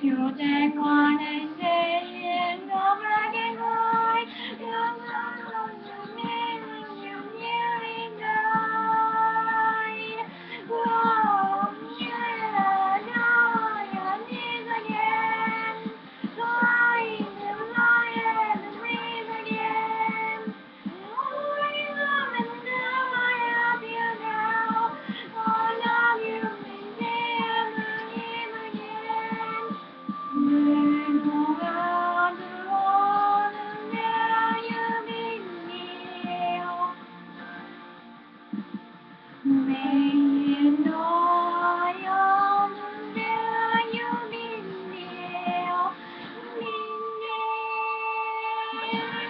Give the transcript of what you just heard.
Your dead one Yeah.